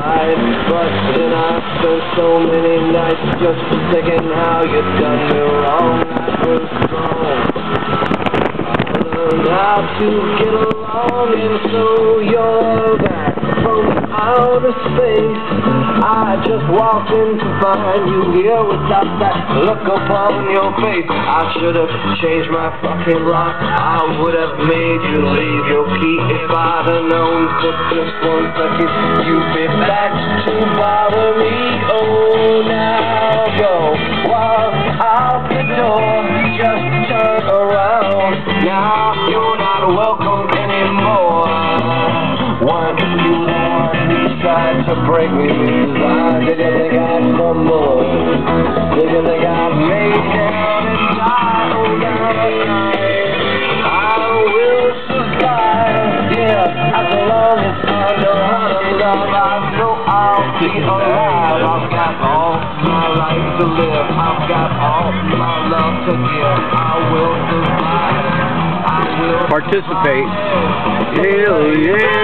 But then I spent so many nights just thinking how you done me wrong. I learned how to get along, and so you're back from outer space. I just walked in to find you here without that look upon your face. I should have changed my fucking lock. I would have made you leave your key if I'd have known for just one second you'd to bother me. Oh, now go walk out the door. Just turn around. Now you're not welcome anymore. One, you one who tried to break me inside. Did you think be alive. I've got all my life to live. I've got all my love to give. I will survive. I will Participate. survive. Hell yeah.